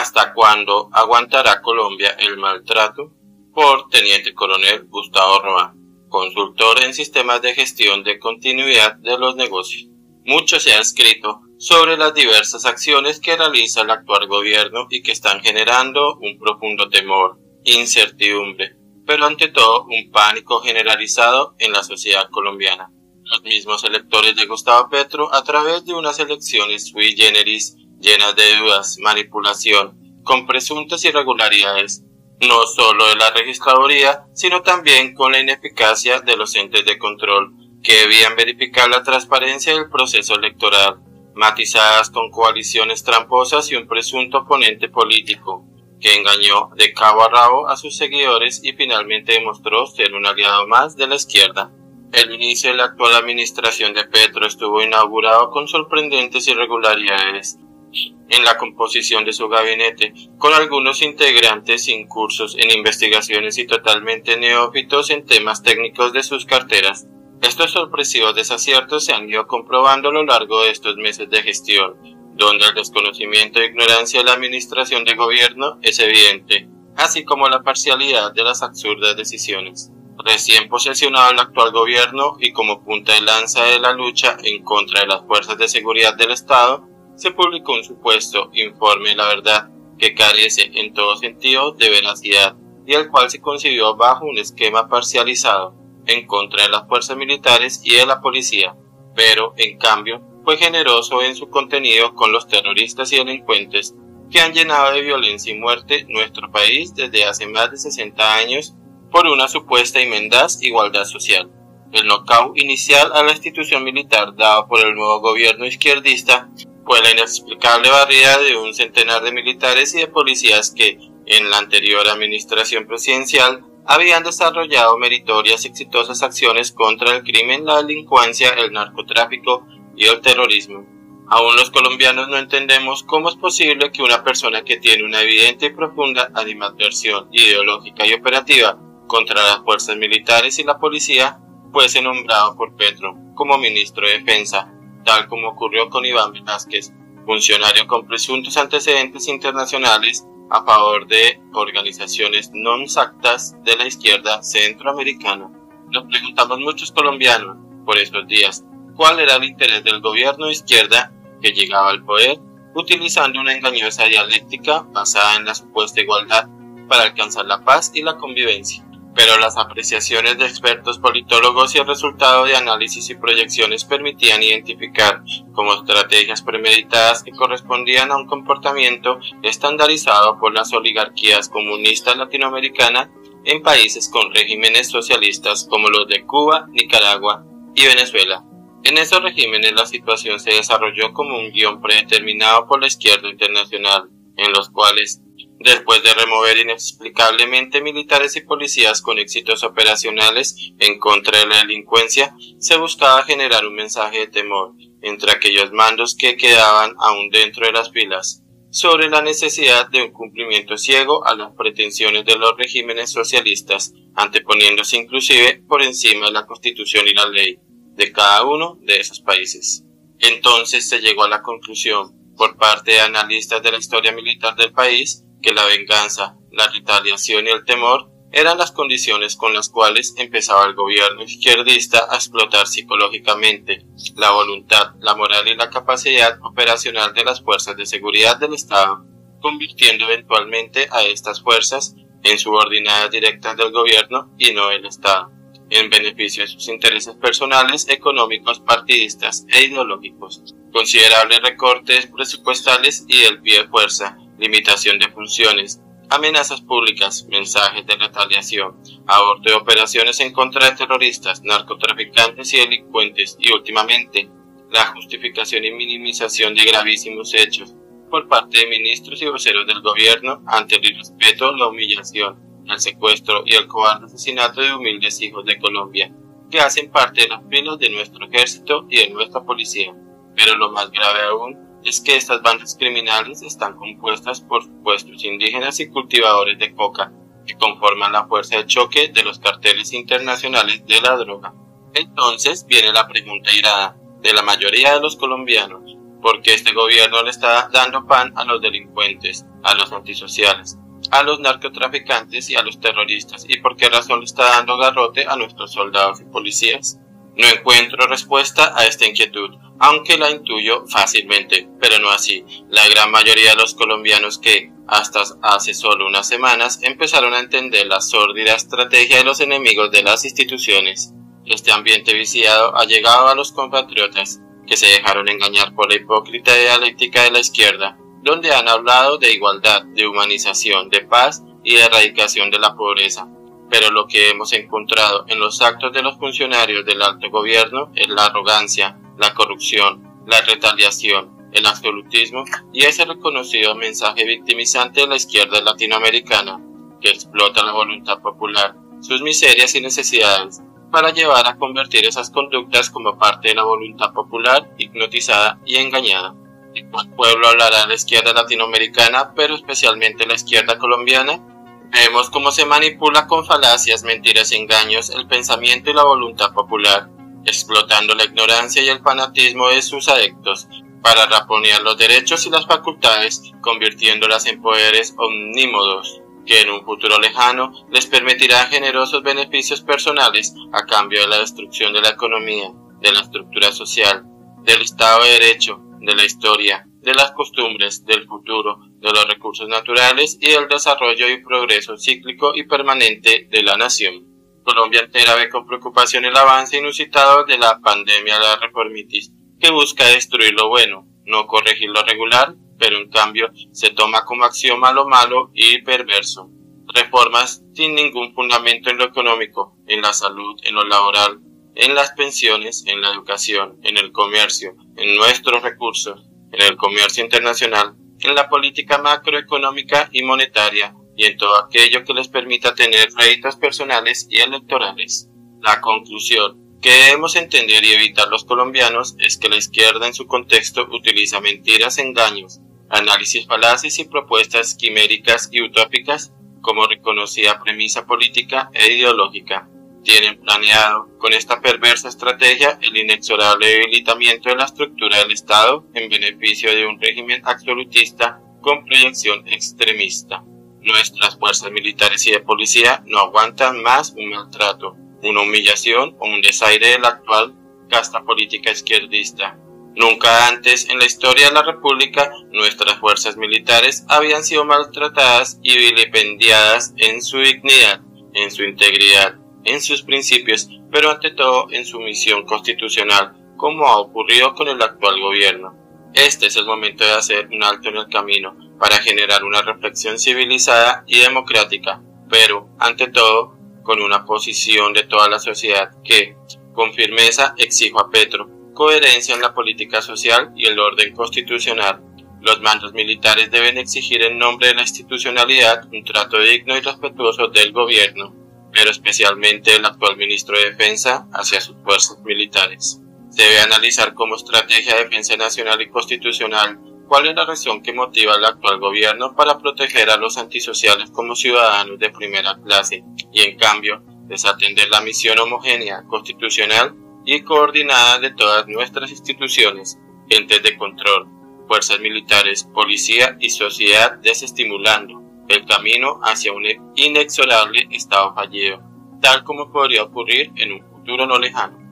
¿Hasta cuándo aguantará Colombia el maltrato? Por Teniente Coronel Gustavo Roa, consultor en sistemas de gestión de continuidad de los negocios. Mucho se ha escrito sobre las diversas acciones que realiza el actual gobierno y que están generando un profundo temor, incertidumbre, pero ante todo un pánico generalizado en la sociedad colombiana. Los mismos electores de Gustavo Petro, a través de unas elecciones sui generis llenas de dudas, manipulación, con presuntas irregularidades, no solo de la registraduría, sino también con la ineficacia de los entes de control, que debían verificar la transparencia del proceso electoral, matizadas con coaliciones tramposas y un presunto oponente político, que engañó de cabo a rabo a sus seguidores y finalmente demostró ser un aliado más de la izquierda. El inicio de la actual administración de Petro estuvo inaugurado con sorprendentes irregularidades en la composición de su gabinete, con algunos integrantes incursos en investigaciones y totalmente neófitos en temas técnicos de sus carteras. Estos sorpresivos desaciertos se han ido comprobando a lo largo de estos meses de gestión, donde el desconocimiento e ignorancia de la administración de gobierno es evidente, así como la parcialidad de las absurdas decisiones. Recién posesionado el actual gobierno y como punta de lanza de la lucha en contra de las fuerzas de seguridad del Estado, se publicó un supuesto informe de la verdad que carece en todo sentido de veracidad y el cual se concibió bajo un esquema parcializado en contra de las fuerzas militares y de la policía, pero en cambio fue generoso en su contenido con los terroristas y delincuentes que han llenado de violencia y muerte nuestro país desde hace más de 60 años por una supuesta y mendaz igualdad social. El knockout inicial a la institución militar dado por el nuevo gobierno izquierdista fue la inexplicable barrida de un centenar de militares y de policías que, en la anterior administración presidencial, habían desarrollado meritorias y exitosas acciones contra el crimen, la delincuencia, el narcotráfico y el terrorismo. Aún los colombianos no entendemos cómo es posible que una persona que tiene una evidente y profunda animadversión ideológica y operativa contra las fuerzas militares y la policía fuese nombrado por Petro como ministro de Defensa tal como ocurrió con Iván Velázquez, funcionario con presuntos antecedentes internacionales a favor de organizaciones non sactas de la izquierda centroamericana. Nos preguntamos muchos colombianos por estos días cuál era el interés del gobierno de izquierda que llegaba al poder utilizando una engañosa dialéctica basada en la supuesta igualdad para alcanzar la paz y la convivencia pero las apreciaciones de expertos politólogos y el resultado de análisis y proyecciones permitían identificar como estrategias premeditadas que correspondían a un comportamiento estandarizado por las oligarquías comunistas latinoamericanas en países con regímenes socialistas como los de Cuba, Nicaragua y Venezuela. En esos regímenes la situación se desarrolló como un guion predeterminado por la izquierda internacional, en los cuales Después de remover inexplicablemente militares y policías con éxitos operacionales en contra de la delincuencia, se buscaba generar un mensaje de temor entre aquellos mandos que quedaban aún dentro de las filas, sobre la necesidad de un cumplimiento ciego a las pretensiones de los regímenes socialistas, anteponiéndose inclusive por encima de la constitución y la ley de cada uno de esos países. Entonces se llegó a la conclusión, por parte de analistas de la historia militar del país, que la venganza, la retaliación y el temor eran las condiciones con las cuales empezaba el gobierno izquierdista a explotar psicológicamente la voluntad, la moral y la capacidad operacional de las fuerzas de seguridad del Estado, convirtiendo eventualmente a estas fuerzas en subordinadas directas del gobierno y no del Estado, en beneficio de sus intereses personales, económicos, partidistas e ideológicos. Considerables recortes presupuestales y del pie de fuerza limitación de funciones, amenazas públicas, mensajes de retaliación, aborto de operaciones en contra de terroristas, narcotraficantes y delincuentes y últimamente la justificación y minimización de gravísimos hechos por parte de ministros y voceros del gobierno ante el irrespeto, la humillación, el secuestro y el cobarde asesinato de humildes hijos de Colombia, que hacen parte de las filas de nuestro ejército y de nuestra policía. Pero lo más grave aún es que estas bandas criminales están compuestas por supuestos indígenas y cultivadores de coca, que conforman la fuerza de choque de los carteles internacionales de la droga. Entonces viene la pregunta irada de la mayoría de los colombianos. porque este gobierno le está dando pan a los delincuentes, a los antisociales, a los narcotraficantes y a los terroristas, y por qué razón le está dando garrote a nuestros soldados y policías. No encuentro respuesta a esta inquietud, aunque la intuyo fácilmente, pero no así. La gran mayoría de los colombianos que, hasta hace solo unas semanas, empezaron a entender la sórdida estrategia de los enemigos de las instituciones. Este ambiente viciado ha llegado a los compatriotas que se dejaron engañar por la hipócrita dialéctica de la izquierda, donde han hablado de igualdad, de humanización, de paz y de erradicación de la pobreza. Pero lo que hemos encontrado en los actos de los funcionarios del alto gobierno es la arrogancia, la corrupción, la retaliación, el absolutismo y ese reconocido mensaje victimizante de la izquierda latinoamericana, que explota la voluntad popular, sus miserias y necesidades, para llevar a convertir esas conductas como parte de la voluntad popular hipnotizada y engañada. El pueblo hablará la izquierda latinoamericana, pero especialmente la izquierda colombiana. Vemos cómo se manipula con falacias, mentiras y engaños el pensamiento y la voluntad popular, explotando la ignorancia y el fanatismo de sus adeptos para raponear los derechos y las facultades, convirtiéndolas en poderes omnímodos que en un futuro lejano les permitirá generosos beneficios personales a cambio de la destrucción de la economía, de la estructura social, del Estado de Derecho, de la historia, de las costumbres, del futuro, de los recursos naturales y del desarrollo y progreso cíclico y permanente de la nación. Colombia entera ve con preocupación el avance inusitado de la pandemia de la reformitis, que busca destruir lo bueno, no corregir lo regular, pero en cambio se toma como axioma lo malo y perverso. Reformas sin ningún fundamento en lo económico, en la salud, en lo laboral, en las pensiones, en la educación, en el comercio, en nuestros recursos, en el comercio internacional, en la política macroeconómica y monetaria y en todo aquello que les permita tener réditos personales y electorales. La conclusión que debemos entender y evitar los colombianos es que la izquierda en su contexto utiliza mentiras, engaños, análisis falaces y propuestas quiméricas y utópicas como reconocida premisa política e ideológica. Tienen planeado con esta perversa estrategia el inexorable debilitamiento de la estructura del Estado en beneficio de un régimen absolutista con proyección extremista. Nuestras fuerzas militares y de policía no aguantan más un maltrato, una humillación o un desaire de la actual casta política izquierdista. Nunca antes en la historia de la República nuestras fuerzas militares habían sido maltratadas y vilipendiadas en su dignidad, en su integridad, en sus principios, pero ante todo en su misión constitucional, como ha ocurrido con el actual gobierno. Este es el momento de hacer un alto en el camino para generar una reflexión civilizada y democrática, pero, ante todo, con una posición de toda la sociedad que, con firmeza, exijo a Petro coherencia en la política social y el orden constitucional. Los mandos militares deben exigir en nombre de la institucionalidad un trato digno y respetuoso del gobierno, pero especialmente el actual ministro de Defensa hacia sus fuerzas militares. Se debe analizar como estrategia de defensa nacional y constitucional cuál es la razón que motiva al actual gobierno para proteger a los antisociales como ciudadanos de primera clase y en cambio desatender la misión homogénea, constitucional y coordinada de todas nuestras instituciones, entes de control, fuerzas militares, policía y sociedad desestimulando el camino hacia un inexorable estado fallido, tal como podría ocurrir en un futuro no lejano.